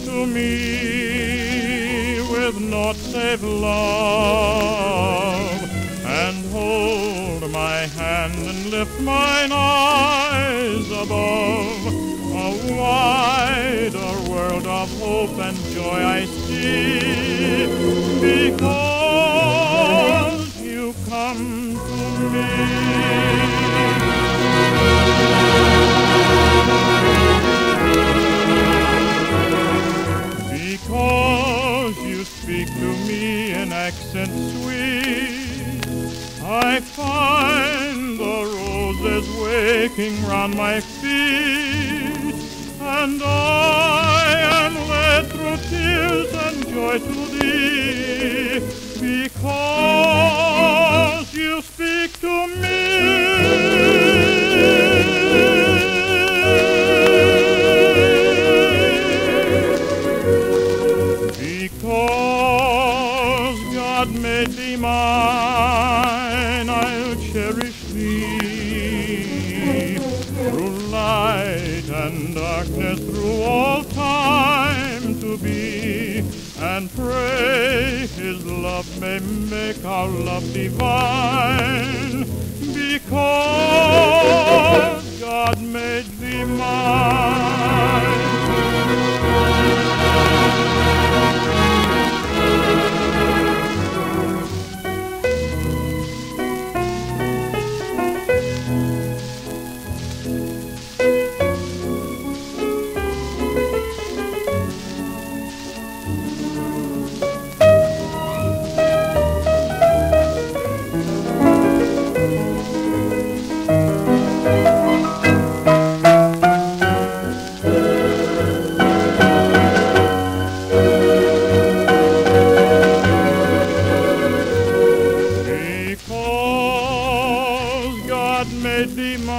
to me with naught save love, and hold my hand and lift mine eyes above. A wider world of hope and joy I see in accent sweet, I find the roses waking round my feet, and I am led through tears and joy to thee, because God mine, I'll cherish thee through light and darkness, through all time to be, and pray His love may make our love divine. Because God made thee mine.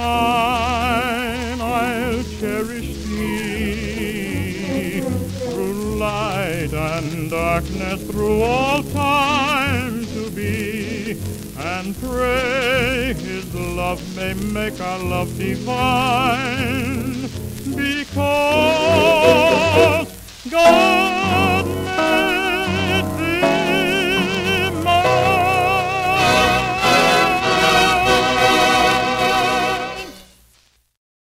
Mine, I'll cherish thee through light and darkness, through all time to be, and pray His love may make our love divine. Because